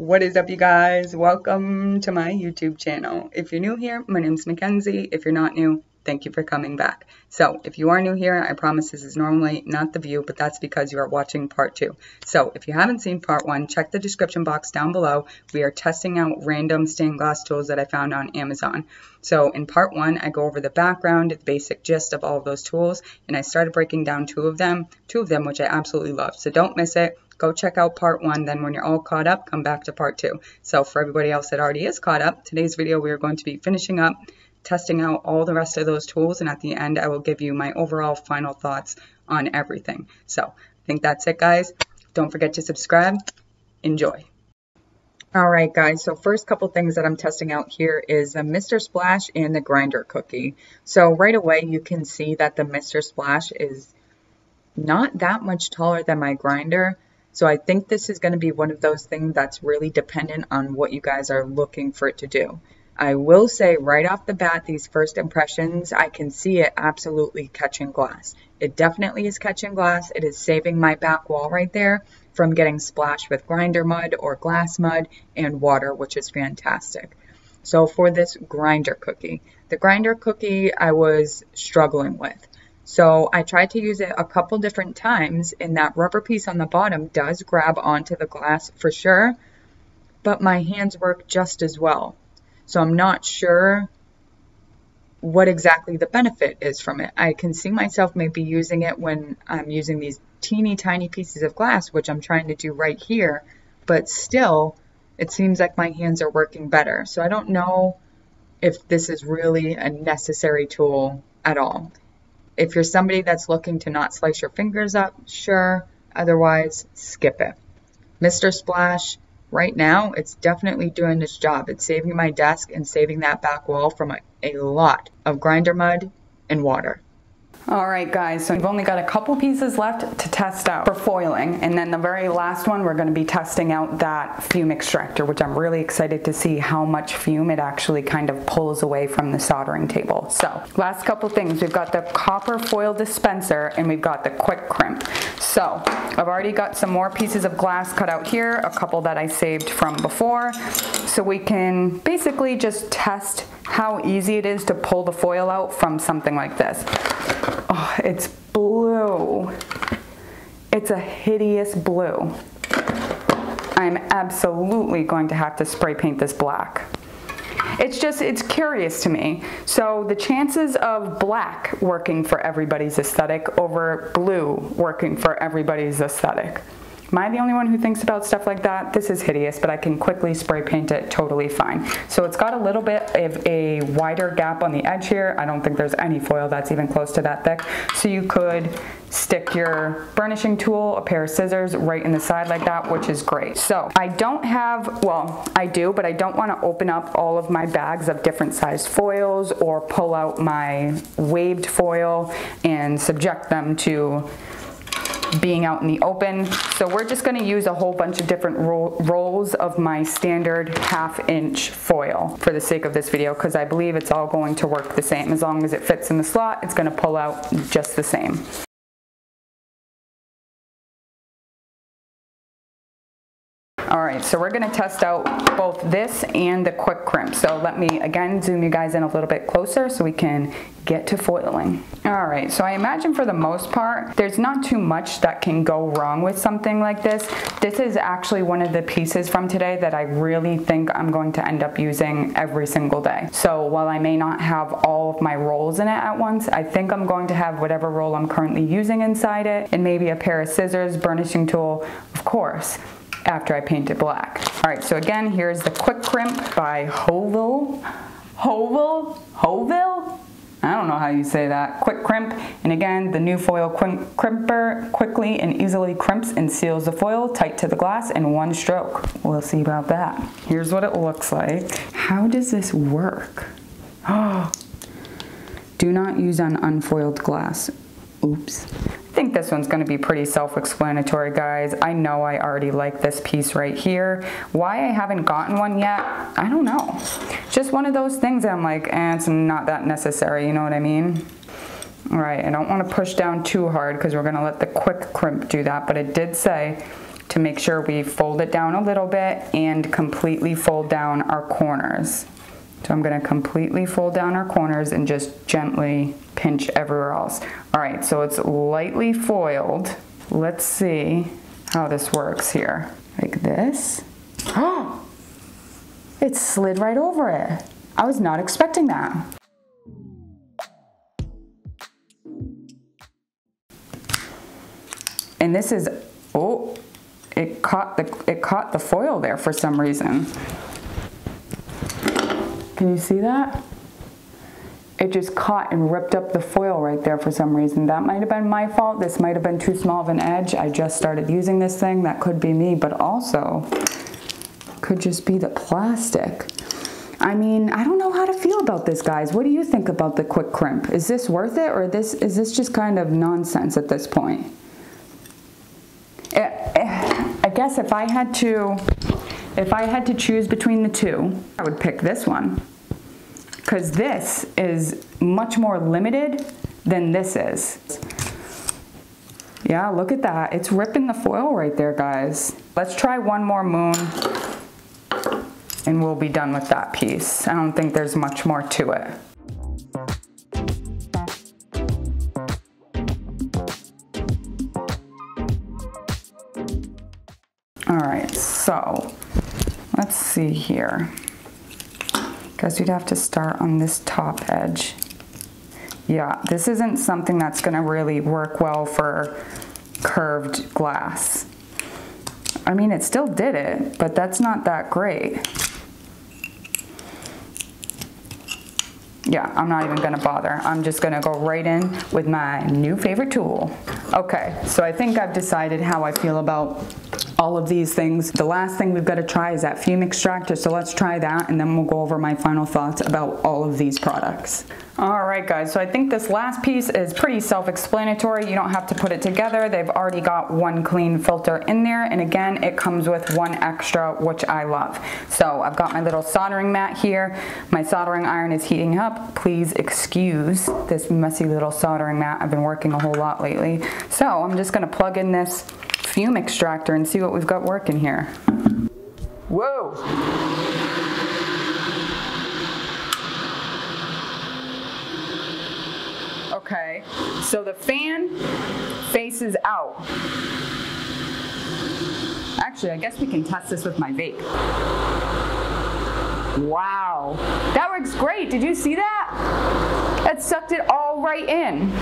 What is up, you guys? Welcome to my YouTube channel. If you're new here, my name's Makenzie. If you're not new, thank you for coming back. So, if you are new here, I promise this is normally not the view, but that's because you are watching part two. So, if you haven't seen part one, check the description box down below. We are testing out random stained glass tools that I found on Amazon. So, in part one, I go over the background, the basic gist of all of those tools, and I started breaking down two of them, two of them which I absolutely love. So, don't miss it go check out part one. Then when you're all caught up, come back to part two. So for everybody else that already is caught up, today's video we are going to be finishing up testing out all the rest of those tools and at the end I will give you my overall final thoughts on everything. So I think that's it guys. Don't forget to subscribe. Enjoy. Alright guys, so first couple things that I'm testing out here is the Mr. Splash and the grinder cookie. So right away you can see that the Mr. Splash is not that much taller than my grinder. So I think this is going to be one of those things that's really dependent on what you guys are looking for it to do. I will say right off the bat, these first impressions, I can see it absolutely catching glass. It definitely is catching glass. It is saving my back wall right there from getting splashed with grinder mud or glass mud and water, which is fantastic. So for this grinder cookie, the grinder cookie I was struggling with. So I tried to use it a couple different times and that rubber piece on the bottom does grab onto the glass for sure, but my hands work just as well. So I'm not sure what exactly the benefit is from it. I can see myself maybe using it when I'm using these teeny tiny pieces of glass, which I'm trying to do right here, but still it seems like my hands are working better. So I don't know if this is really a necessary tool at all. If you're somebody that's looking to not slice your fingers up, sure. Otherwise, skip it. Mr. Splash, right now, it's definitely doing its job. It's saving my desk and saving that back wall from a, a lot of grinder mud and water. All right guys, so we've only got a couple pieces left to test out for foiling and then the very last one we're going to be testing out that fume extractor which I'm really excited to see how much fume it actually kind of pulls away from the soldering table. So last couple things, we've got the copper foil dispenser and we've got the quick crimp. So I've already got some more pieces of glass cut out here, a couple that I saved from before. So we can basically just test how easy it is to pull the foil out from something like this. Oh, it's blue. It's a hideous blue. I'm absolutely going to have to spray paint this black. It's just, it's curious to me. So the chances of black working for everybody's aesthetic over blue working for everybody's aesthetic. Am I the only one who thinks about stuff like that? This is hideous, but I can quickly spray paint it totally fine. So it's got a little bit of a wider gap on the edge here. I don't think there's any foil that's even close to that thick. So you could stick your burnishing tool, a pair of scissors right in the side like that, which is great. So I don't have, well, I do, but I don't want to open up all of my bags of different sized foils or pull out my waved foil and subject them to being out in the open. So we're just gonna use a whole bunch of different ro rolls of my standard half inch foil for the sake of this video because I believe it's all going to work the same. As long as it fits in the slot, it's gonna pull out just the same. All right, so we're gonna test out both this and the quick crimp. So let me, again, zoom you guys in a little bit closer so we can get to foiling. All right, so I imagine for the most part, there's not too much that can go wrong with something like this. This is actually one of the pieces from today that I really think I'm going to end up using every single day. So while I may not have all of my rolls in it at once, I think I'm going to have whatever roll I'm currently using inside it and maybe a pair of scissors, burnishing tool, of course after I paint it black. All right, so again, here's the Quick Crimp by Hoville. Hoville? Hoville? I don't know how you say that. Quick crimp, and again, the new foil crimper quickly and easily crimps and seals the foil tight to the glass in one stroke. We'll see about that. Here's what it looks like. How does this work? Oh, do not use on unfoiled glass. Oops I think this one's gonna be pretty self-explanatory, guys. I know I already like this piece right here. Why I haven't gotten one yet, I don't know. Just one of those things I'm like, eh, it's not that necessary, you know what I mean? All right, I don't wanna push down too hard because we're gonna let the quick crimp do that, but it did say to make sure we fold it down a little bit and completely fold down our corners. So I'm gonna completely fold down our corners and just gently pinch everywhere else. All right, so it's lightly foiled. Let's see how this works here. Like this. Oh, it slid right over it. I was not expecting that. And this is, oh, it caught the, it caught the foil there for some reason. Can you see that? It just caught and ripped up the foil right there for some reason. That might have been my fault. This might have been too small of an edge. I just started using this thing. That could be me, but also could just be the plastic. I mean, I don't know how to feel about this, guys. What do you think about the quick crimp? Is this worth it or this is this just kind of nonsense at this point? Eh, eh, I guess if I had to if I had to choose between the two, I would pick this one. Because this is much more limited than this is. Yeah, look at that. It's ripping the foil right there, guys. Let's try one more moon and we'll be done with that piece. I don't think there's much more to it. All right, so let's see here. Guess you'd have to start on this top edge. Yeah, this isn't something that's gonna really work well for curved glass. I mean, it still did it, but that's not that great. Yeah, I'm not even gonna bother. I'm just gonna go right in with my new favorite tool. Okay, so I think I've decided how I feel about all of these things. The last thing we've got to try is that fume extractor, so let's try that and then we'll go over my final thoughts about all of these products. All right guys, so I think this last piece is pretty self-explanatory. You don't have to put it together. They've already got one clean filter in there and again, it comes with one extra, which I love. So I've got my little soldering mat here. My soldering iron is heating up. Please excuse this messy little soldering mat. I've been working a whole lot lately. So I'm just gonna plug in this fume extractor and see what we've got working here. Whoa! Okay, so the fan faces out. Actually, I guess we can test this with my vape. Wow, that works great. Did you see that? It sucked it all right in.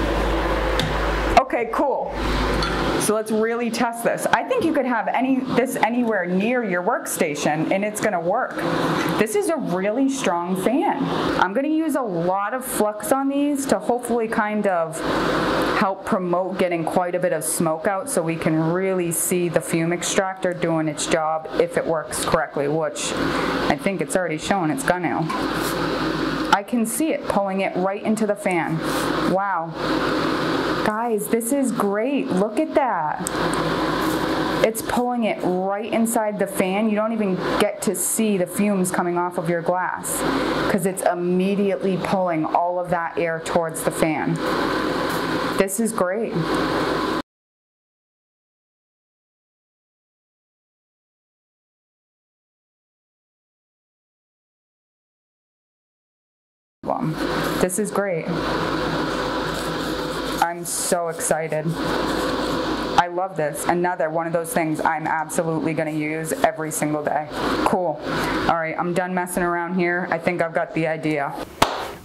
Okay, cool. So let's really test this. I think you could have any this anywhere near your workstation and it's gonna work. This is a really strong fan. I'm gonna use a lot of flux on these to hopefully kind of help promote getting quite a bit of smoke out so we can really see the fume extractor doing its job if it works correctly, which I think it's already shown it's gonna. I can see it pulling it right into the fan. Wow. Guys, this is great. Look at that. It's pulling it right inside the fan. You don't even get to see the fumes coming off of your glass because it's immediately pulling all of that air towards the fan. This is great. This is great. So excited. I love this. Another one of those things I'm absolutely going to use every single day. Cool. All right, I'm done messing around here. I think I've got the idea.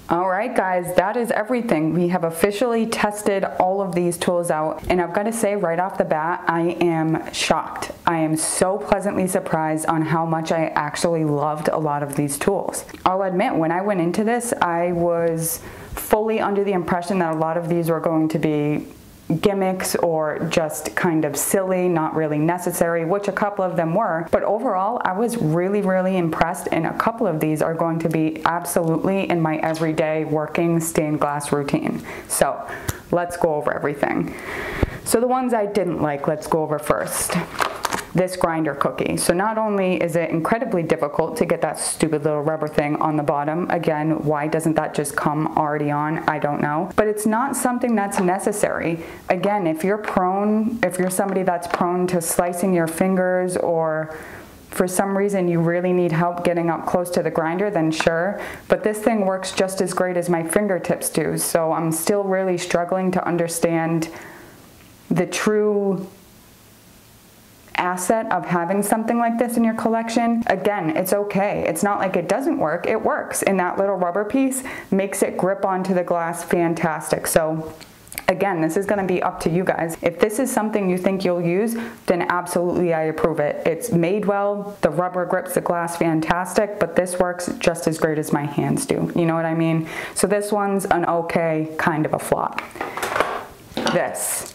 All right, guys, that is everything. We have officially tested all of these tools out, and I've got to say right off the bat, I am shocked. I am so pleasantly surprised on how much I actually loved a lot of these tools. I'll admit, when I went into this, I was fully under the impression that a lot of these were going to be gimmicks or just kind of silly, not really necessary, which a couple of them were. But overall, I was really, really impressed, and a couple of these are going to be absolutely in my everyday working stained glass routine. So let's go over everything. So the ones I didn't like, let's go over first. This grinder cookie. So not only is it incredibly difficult to get that stupid little rubber thing on the bottom, again, why doesn't that just come already on? I don't know. But it's not something that's necessary. Again, if you're prone, if you're somebody that's prone to slicing your fingers or for some reason you really need help getting up close to the grinder, then sure. But this thing works just as great as my fingertips do. So I'm still really struggling to understand the true asset of having something like this in your collection, again, it's okay. It's not like it doesn't work, it works. And that little rubber piece makes it grip onto the glass fantastic. So Again, this is gonna be up to you guys. If this is something you think you'll use, then absolutely I approve it. It's made well, the rubber grips the glass fantastic, but this works just as great as my hands do. You know what I mean? So this one's an okay, kind of a flop. This.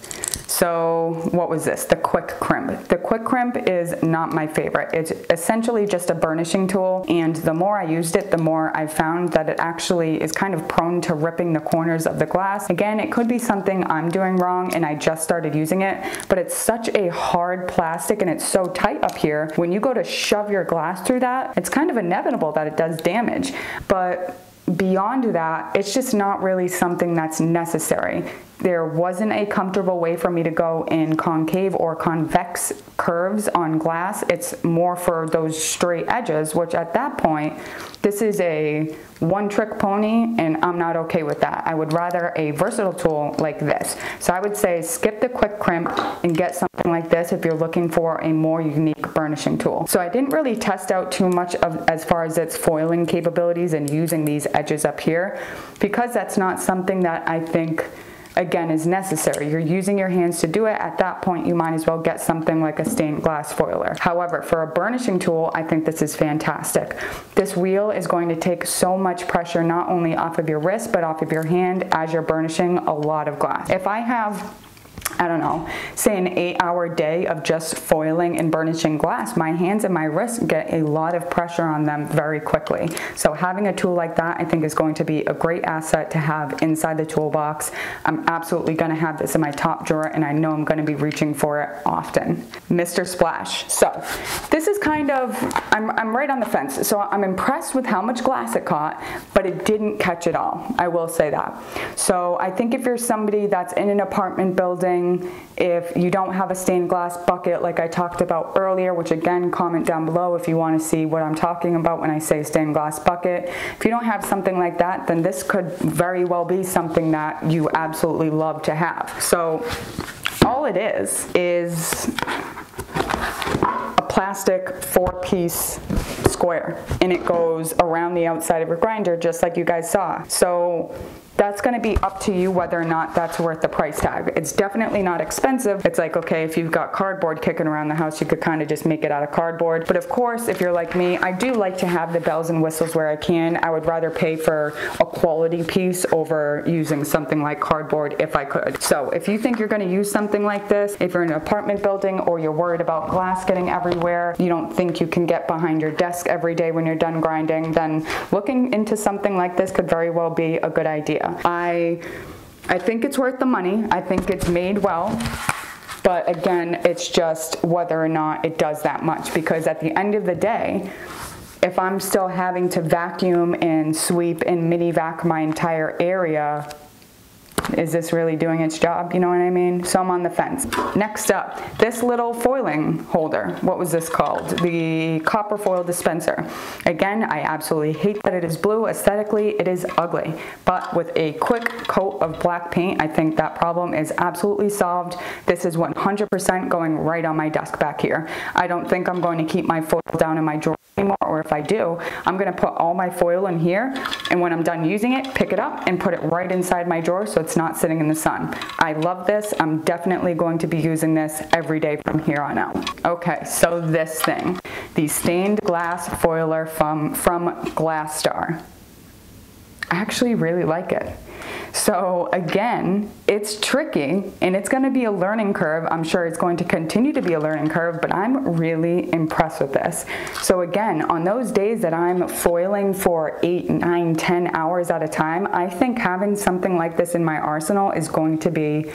So what was this? The quick crimp. The quick crimp is not my favorite. It's essentially just a burnishing tool and the more I used it, the more I found that it actually is kind of prone to ripping the corners of the glass. Again, it could be something I'm doing wrong and I just started using it, but it's such a hard plastic and it's so tight up here. When you go to shove your glass through that, it's kind of inevitable that it does damage. But beyond that, it's just not really something that's necessary there wasn't a comfortable way for me to go in concave or convex curves on glass. It's more for those straight edges, which at that point, this is a one trick pony and I'm not okay with that. I would rather a versatile tool like this. So I would say skip the quick crimp and get something like this if you're looking for a more unique burnishing tool. So I didn't really test out too much of as far as its foiling capabilities and using these edges up here because that's not something that I think again is necessary. You're using your hands to do it. At that point, you might as well get something like a stained glass foiler. However, for a burnishing tool, I think this is fantastic. This wheel is going to take so much pressure not only off of your wrist, but off of your hand as you're burnishing a lot of glass. If I have I don't know, say an eight hour day of just foiling and burnishing glass, my hands and my wrists get a lot of pressure on them very quickly. So having a tool like that I think is going to be a great asset to have inside the toolbox. I'm absolutely gonna have this in my top drawer and I know I'm gonna be reaching for it often. Mr. Splash. So this is kind of, I'm, I'm right on the fence. So I'm impressed with how much glass it caught, but it didn't catch it all. I will say that. So I think if you're somebody that's in an apartment building if you don't have a stained glass bucket like I talked about earlier, which again, comment down below if you want to see what I'm talking about when I say stained glass bucket. If you don't have something like that, then this could very well be something that you absolutely love to have. So all it is, is a plastic four piece square and it goes around the outside of your grinder just like you guys saw. So that's gonna be up to you whether or not that's worth the price tag. It's definitely not expensive. It's like, okay, if you've got cardboard kicking around the house, you could kind of just make it out of cardboard. But of course, if you're like me, I do like to have the bells and whistles where I can. I would rather pay for a quality piece over using something like cardboard if I could. So if you think you're gonna use something like this, if you're in an apartment building or you're worried about glass getting everywhere, you don't think you can get behind your desk every day when you're done grinding, then looking into something like this could very well be a good idea. I, I think it's worth the money. I think it's made well. But again, it's just whether or not it does that much because at the end of the day, if I'm still having to vacuum and sweep and mini vac my entire area, is this really doing its job? You know what I mean? So I'm on the fence. Next up, this little foiling holder. What was this called? The copper foil dispenser. Again, I absolutely hate that it is blue. Aesthetically, it is ugly. But with a quick coat of black paint, I think that problem is absolutely solved. This is 100% going right on my desk back here. I don't think I'm going to keep my foil down in my drawer anymore, or if I do, I'm gonna put all my foil in here, and when I'm done using it, pick it up and put it right inside my drawer so it's not sitting in the sun. I love this. I'm definitely going to be using this every day from here on out. Okay, so this thing, the stained glass foiler from, from Glastar. I actually really like it. So again, it's tricky and it's going to be a learning curve. I'm sure it's going to continue to be a learning curve, but I'm really impressed with this. So again, on those days that I'm foiling for eight, nine, ten hours at a time, I think having something like this in my arsenal is going to be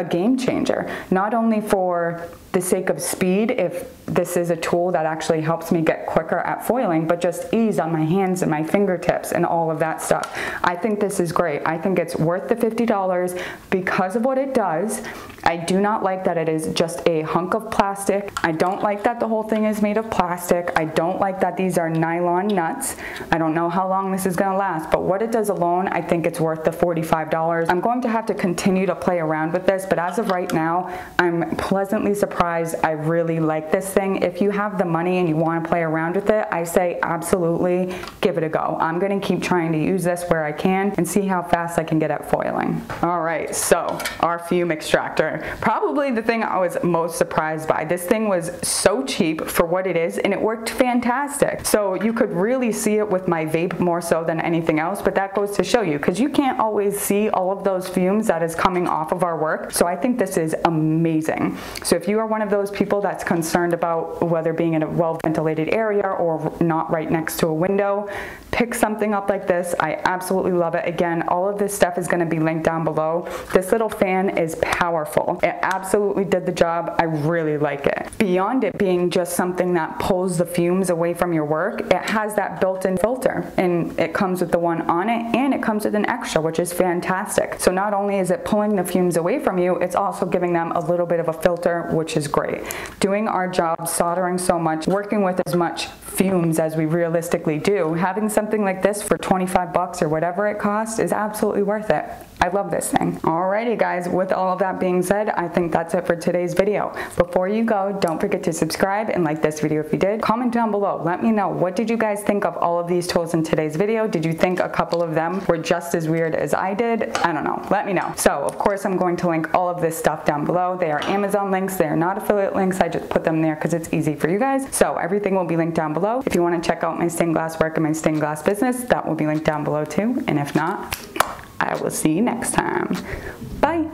a game changer, not only for the sake of speed, if this is a tool that actually helps me get quicker at foiling, but just ease on my hands and my fingertips and all of that stuff. I think this is great. I think it's worth the $50 because of what it does. I do not like that it is just a hunk of plastic. I don't like that the whole thing is made of plastic. I don't like that these are nylon nuts. I don't know how long this is gonna last, but what it does alone, I think it's worth the $45. I'm going to have to continue to play around with this, but as of right now, I'm pleasantly surprised. I really like this thing. If you have the money and you wanna play around with it, I say absolutely give it a go. I'm gonna keep trying to use this where I can and see how fast I can get at foiling. All right, so our fume extractor. Probably the thing I was most surprised by. This thing was so cheap for what it is and it worked fantastic. So you could really see it with my vape more so than anything else, but that goes to show you because you can't always see all of those fumes that is coming off of our work. So I think this is amazing. So if you are one of those people that's concerned about whether being in a well ventilated area or not right next to a window, pick something up like this. I absolutely love it. Again, all of this stuff is gonna be linked down below. This little fan is powerful. It absolutely did the job. I really like it. Beyond it being just something that pulls the fumes away from your work, it has that built-in filter and it comes with the one on it and it comes with an extra, which is fantastic. So not only is it pulling the fumes away from you, it's also giving them a little bit of a filter, which is great. Doing our job, soldering so much, working with as much fumes as we realistically do, having something like this for 25 bucks or whatever it costs is absolutely worth it. I love this thing. Alrighty guys, with all of that being said, I think that's it for today's video. Before you go, don't forget to subscribe and like this video if you did. Comment down below, let me know, what did you guys think of all of these tools in today's video? Did you think a couple of them were just as weird as I did? I don't know, let me know. So of course I'm going to link all of this stuff down below. They are Amazon links, they are not affiliate links, I just put them there because it's easy for you guys. So everything will be linked down below. If you want to check out my stained glass work and my stained glass business, that will be linked down below too. And if not, I will see you next time. Bye.